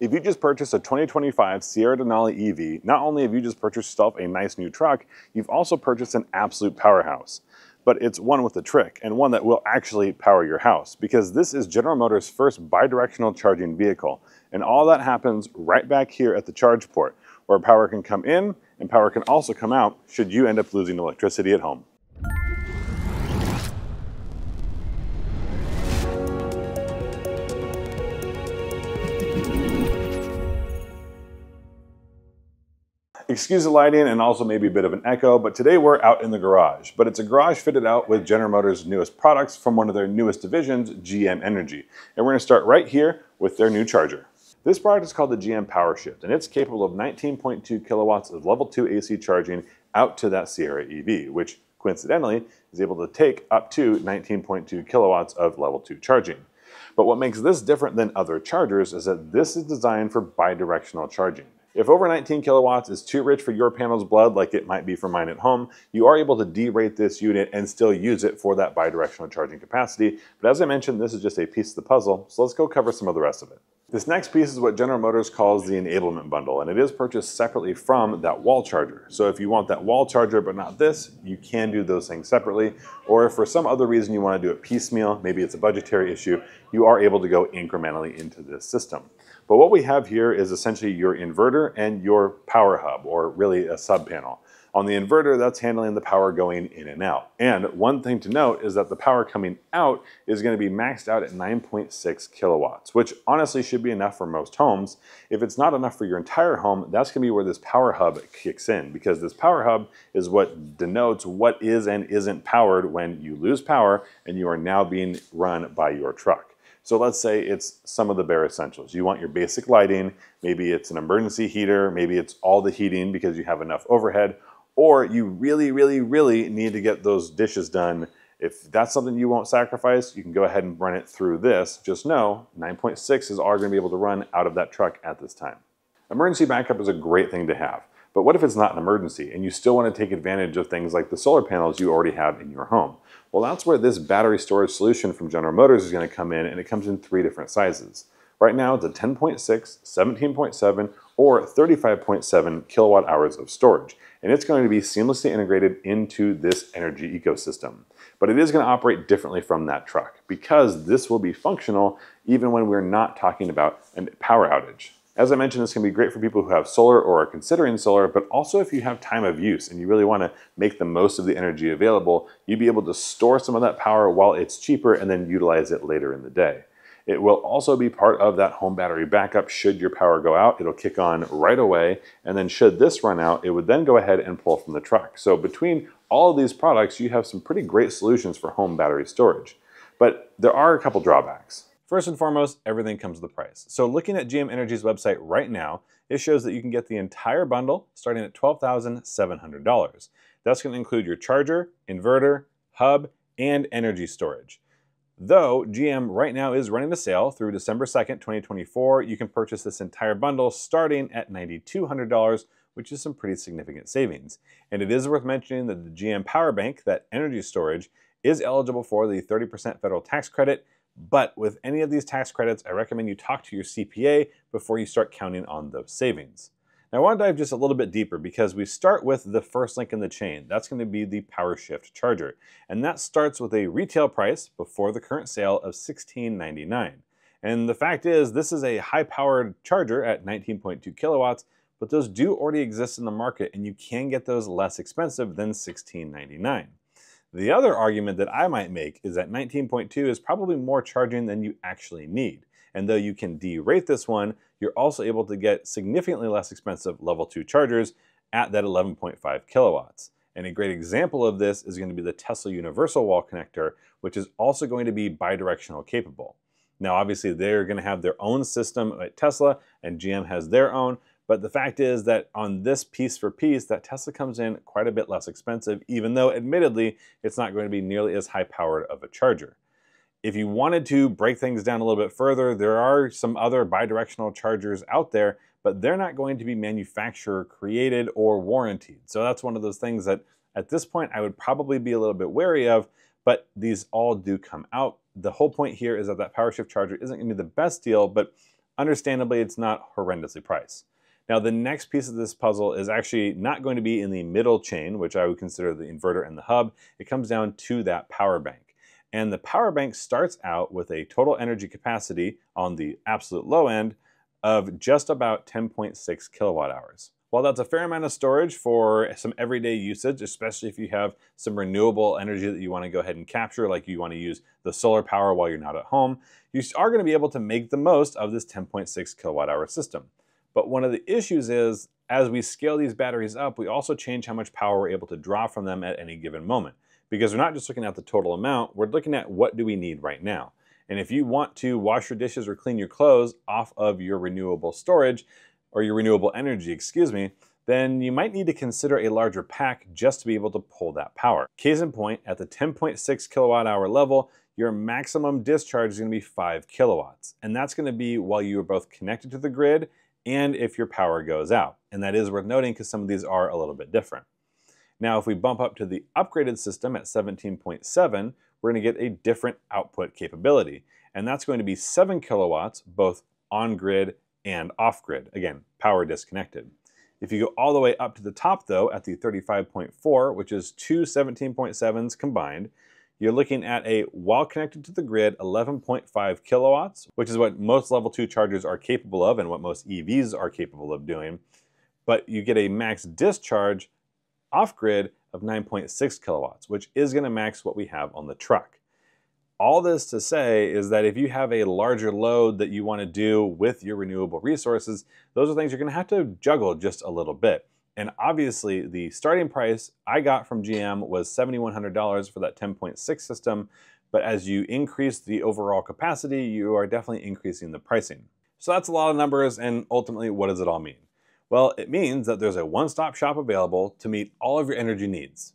If you just purchased a 2025 Sierra Denali EV, not only have you just purchased yourself a nice new truck, you've also purchased an absolute powerhouse. But it's one with a trick, and one that will actually power your house, because this is General Motors' first bidirectional charging vehicle. And all that happens right back here at the charge port, where power can come in and power can also come out should you end up losing electricity at home. Excuse the lighting and also maybe a bit of an echo, but today we're out in the garage. But it's a garage fitted out with General Motors' newest products from one of their newest divisions, GM Energy. And we're gonna start right here with their new charger. This product is called the GM PowerShift, and it's capable of 19.2 kilowatts of level 2 AC charging out to that Sierra EV, which coincidentally is able to take up to 19.2 kilowatts of level 2 charging. But what makes this different than other chargers is that this is designed for bidirectional charging. If over 19 kilowatts is too rich for your panel's blood, like it might be for mine at home, you are able to derate this unit and still use it for that bidirectional charging capacity. But as I mentioned, this is just a piece of the puzzle, so let's go cover some of the rest of it. This next piece is what General Motors calls the enablement bundle, and it is purchased separately from that wall charger. So if you want that wall charger but not this, you can do those things separately. Or if for some other reason you want to do it piecemeal, maybe it's a budgetary issue, you are able to go incrementally into this system. But what we have here is essentially your inverter and your power hub, or really a sub panel. On the inverter, that's handling the power going in and out. And one thing to note is that the power coming out is going to be maxed out at 9.6 kilowatts, which honestly should be enough for most homes. If it's not enough for your entire home, that's going to be where this power hub kicks in because this power hub is what denotes what is and isn't powered when you lose power and you are now being run by your truck. So let's say it's some of the bare essentials. You want your basic lighting, maybe it's an emergency heater, maybe it's all the heating because you have enough overhead, or you really, really, really need to get those dishes done. If that's something you won't sacrifice, you can go ahead and run it through this. Just know 9.6 is all to be able to run out of that truck at this time. Emergency backup is a great thing to have. But what if it's not an emergency and you still want to take advantage of things like the solar panels you already have in your home? Well, that's where this battery storage solution from General Motors is going to come in and it comes in three different sizes. Right now it's a 10.6, 17.7, or 35.7 kilowatt hours of storage. And it's going to be seamlessly integrated into this energy ecosystem. But it is going to operate differently from that truck because this will be functional even when we're not talking about a power outage. As I mentioned, this can be great for people who have solar or are considering solar, but also if you have time of use and you really want to make the most of the energy available, you'd be able to store some of that power while it's cheaper and then utilize it later in the day. It will also be part of that home battery backup should your power go out. It'll kick on right away. And then should this run out, it would then go ahead and pull from the truck. So between all of these products, you have some pretty great solutions for home battery storage. But there are a couple drawbacks. First and foremost, everything comes with a price. So looking at GM Energy's website right now, it shows that you can get the entire bundle starting at $12,700. That's going to include your charger, inverter, hub, and energy storage. Though GM right now is running a sale through December 2nd, 2024, you can purchase this entire bundle starting at $9,200, which is some pretty significant savings. And it is worth mentioning that the GM Power Bank, that energy storage, is eligible for the 30% federal tax credit but with any of these tax credits, I recommend you talk to your CPA before you start counting on those savings. Now I want to dive just a little bit deeper because we start with the first link in the chain. That's going to be the PowerShift charger. And that starts with a retail price before the current sale of $16.99. And the fact is, this is a high-powered charger at 19.2 kilowatts, but those do already exist in the market and you can get those less expensive than $16.99. The other argument that I might make is that 19.2 is probably more charging than you actually need. And though you can derate this one, you're also able to get significantly less expensive level 2 chargers at that 11.5 kilowatts. And a great example of this is going to be the Tesla Universal Wall Connector, which is also going to be bidirectional capable. Now, obviously, they're going to have their own system at Tesla, and GM has their own, but the fact is that on this piece for piece, that Tesla comes in quite a bit less expensive, even though admittedly, it's not going to be nearly as high powered of a charger. If you wanted to break things down a little bit further, there are some other bidirectional chargers out there, but they're not going to be manufacturer created or warranted. So that's one of those things that at this point I would probably be a little bit wary of, but these all do come out. The whole point here is that that PowerShift charger isn't going to be the best deal, but understandably, it's not horrendously priced. Now, the next piece of this puzzle is actually not going to be in the middle chain, which I would consider the inverter and the hub. It comes down to that power bank. And the power bank starts out with a total energy capacity on the absolute low end of just about 10.6 kilowatt hours. While that's a fair amount of storage for some everyday usage, especially if you have some renewable energy that you want to go ahead and capture, like you want to use the solar power while you're not at home, you are going to be able to make the most of this 10.6 kilowatt hour system. But one of the issues is, as we scale these batteries up, we also change how much power we're able to draw from them at any given moment. Because we're not just looking at the total amount, we're looking at what do we need right now. And if you want to wash your dishes or clean your clothes off of your renewable storage, or your renewable energy, excuse me, then you might need to consider a larger pack just to be able to pull that power. Case in point, at the 10.6 kilowatt hour level, your maximum discharge is to be 5 kilowatts. And that's going to be while you are both connected to the grid and if your power goes out. And that is worth noting because some of these are a little bit different. Now, if we bump up to the upgraded system at 17.7, we're going to get a different output capability. And that's going to be 7 kilowatts, both on grid and off grid. Again, power disconnected. If you go all the way up to the top though, at the 35.4, which is two 17.7s combined, you're looking at a, while connected to the grid, 11.5 kilowatts, which is what most level 2 chargers are capable of and what most EVs are capable of doing. But you get a max discharge off grid of 9.6 kilowatts, which is going to max what we have on the truck. All this to say is that if you have a larger load that you want to do with your renewable resources, those are things you're going to have to juggle just a little bit. And obviously, the starting price I got from GM was $7,100 for that 10.6 system. But as you increase the overall capacity, you are definitely increasing the pricing. So that's a lot of numbers, and ultimately, what does it all mean? Well, it means that there's a one-stop shop available to meet all of your energy needs.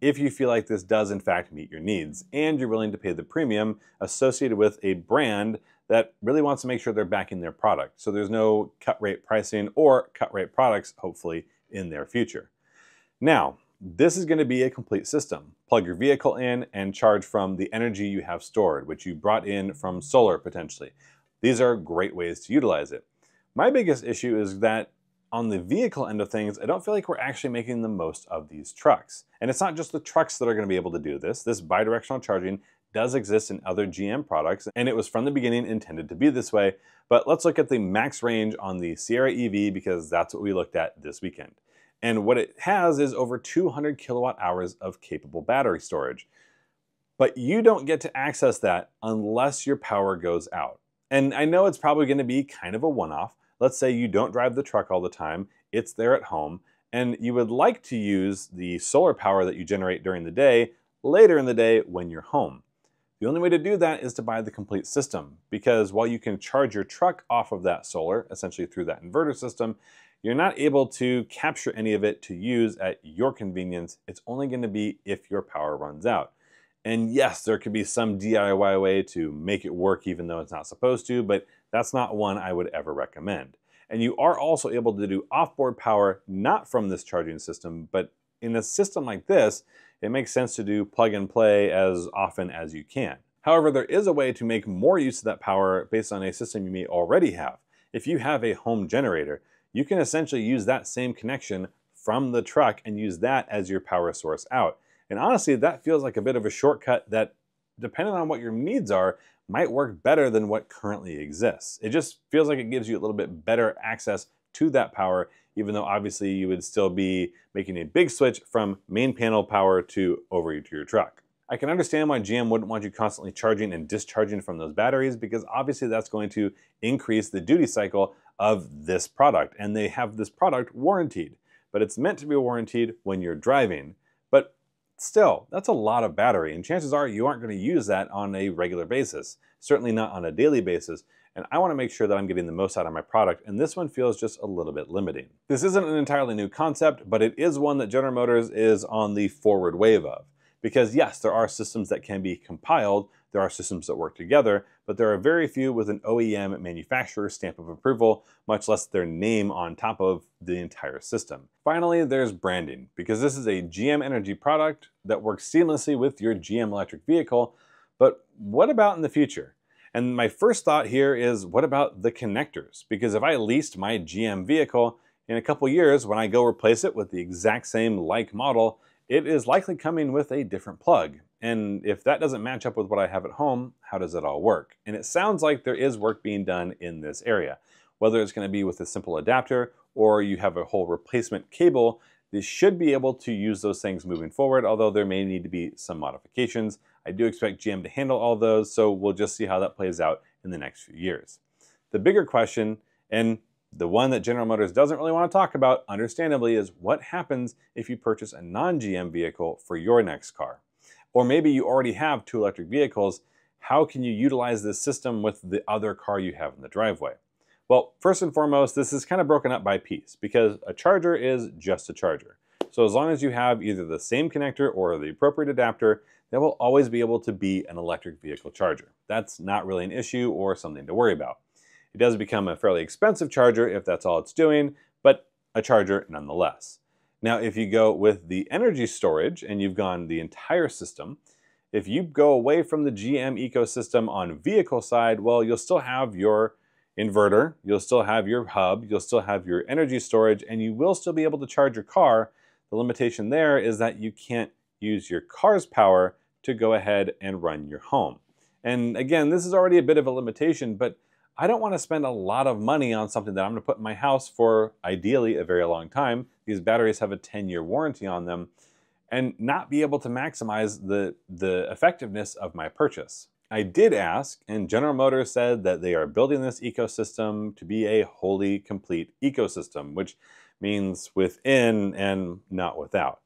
If you feel like this does in fact meet your needs, and you're willing to pay the premium associated with a brand that really wants to make sure they're backing their product. So there's no cut rate pricing or cut rate products, hopefully, in their future. Now, this is going to be a complete system. Plug your vehicle in and charge from the energy you have stored, which you brought in from solar potentially. These are great ways to utilize it. My biggest issue is that on the vehicle end of things, I don't feel like we're actually making the most of these trucks. And it's not just the trucks that are going to be able to do this. This bidirectional charging does exist in other GM products, and it was from the beginning intended to be this way. But let's look at the max range on the Sierra EV because that's what we looked at this weekend. And what it has is over 200 kilowatt hours of capable battery storage. But you don't get to access that unless your power goes out. And I know it's probably going to be kind of a one off. Let's say you don't drive the truck all the time, it's there at home, and you would like to use the solar power that you generate during the day later in the day when you're home. The only way to do that is to buy the complete system because while you can charge your truck off of that solar, essentially through that inverter system, you're not able to capture any of it to use at your convenience. It's only going to be if your power runs out. And yes, there could be some DIY way to make it work even though it's not supposed to, but that's not one I would ever recommend. And you are also able to do offboard power not from this charging system, but in a system like this, it makes sense to do plug and play as often as you can. However, there is a way to make more use of that power based on a system you may already have. If you have a home generator, you can essentially use that same connection from the truck and use that as your power source out. And honestly, that feels like a bit of a shortcut that, depending on what your needs are, might work better than what currently exists. It just feels like it gives you a little bit better access to that power, even though obviously you would still be making a big switch from main panel power to over to your truck. I can understand why GM wouldn't want you constantly charging and discharging from those batteries because obviously that's going to increase the duty cycle of this product and they have this product warranted. But it's meant to be warranted when you're driving. Still, that's a lot of battery and chances are you aren't going to use that on a regular basis, certainly not on a daily basis. And I want to make sure that I'm getting the most out of my product, and this one feels just a little bit limiting. This isn't an entirely new concept, but it is one that General Motors is on the forward wave of. Because yes, there are systems that can be compiled, there are systems that work together, but there are very few with an OEM manufacturer stamp of approval, much less their name on top of the entire system. Finally, there's branding, because this is a GM Energy product that works seamlessly with your GM electric vehicle, but what about in the future? And my first thought here is what about the connectors? Because if I leased my GM vehicle, in a couple years, when I go replace it with the exact same like model, it is likely coming with a different plug. And if that doesn't match up with what I have at home, how does it all work? And it sounds like there is work being done in this area. Whether it's going to be with a simple adapter or you have a whole replacement cable, this should be able to use those things moving forward, although there may need to be some modifications. I do expect GM to handle all those, so we'll just see how that plays out in the next few years. The bigger question, and the one that General Motors doesn't really want to talk about, understandably, is what happens if you purchase a non-GM vehicle for your next car? Or maybe you already have two electric vehicles. How can you utilize this system with the other car you have in the driveway? Well, first and foremost, this is kind of broken up by piece because a charger is just a charger. So as long as you have either the same connector or the appropriate adapter, that will always be able to be an electric vehicle charger. That's not really an issue or something to worry about. It does become a fairly expensive charger if that's all it's doing, but a charger nonetheless. Now, if you go with the energy storage and you've gone the entire system, if you go away from the GM ecosystem on vehicle side, well, you'll still have your inverter, you'll still have your hub, you'll still have your energy storage, and you will still be able to charge your car. The limitation there is that you can't use your car's power to go ahead and run your home. And again, this is already a bit of a limitation, but I don't want to spend a lot of money on something that I'm going to put in my house for ideally a very long time. These batteries have a 10 year warranty on them and not be able to maximize the, the effectiveness of my purchase. I did ask, and General Motors said that they are building this ecosystem to be a wholly complete ecosystem, which means within and not without.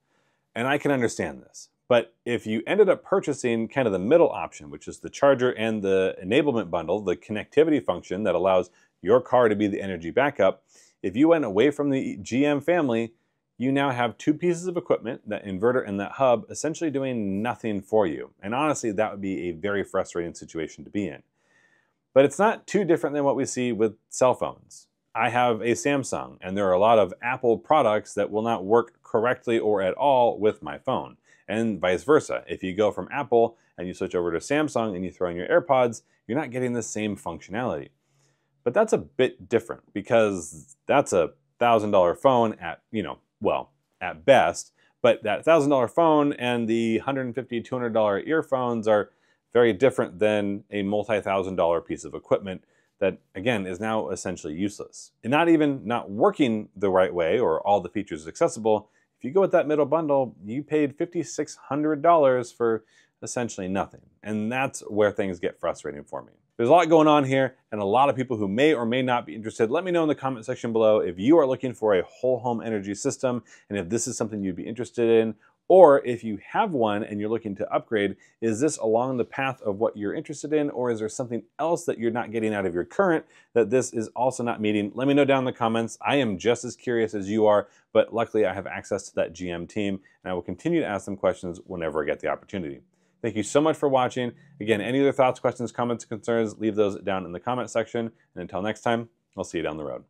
And I can understand this. But if you ended up purchasing kind of the middle option, which is the charger and the enablement bundle, the connectivity function that allows your car to be the energy backup, if you went away from the GM family, you now have two pieces of equipment, that inverter and that hub, essentially doing nothing for you. And honestly, that would be a very frustrating situation to be in. But it's not too different than what we see with cell phones. I have a Samsung, and there are a lot of Apple products that will not work correctly or at all with my phone and vice versa. If you go from Apple and you switch over to Samsung and you throw in your AirPods, you're not getting the same functionality. But that's a bit different because that's a $1,000 phone at, you know, well, at best, but that $1,000 phone and the $150, $200 earphones are very different than a multi-thousand dollar piece of equipment that again is now essentially useless. And not even not working the right way or all the features accessible, if you go with that middle bundle, you paid $5,600 for essentially nothing. And that's where things get frustrating for me. There's a lot going on here and a lot of people who may or may not be interested. Let me know in the comment section below if you are looking for a whole home energy system and if this is something you'd be interested in or if you have one and you're looking to upgrade, is this along the path of what you're interested in, or is there something else that you're not getting out of your current that this is also not meeting? Let me know down in the comments. I am just as curious as you are, but luckily I have access to that GM team, and I will continue to ask them questions whenever I get the opportunity. Thank you so much for watching. Again, any other thoughts, questions, comments, concerns, leave those down in the comment section. And until next time, I'll see you down the road.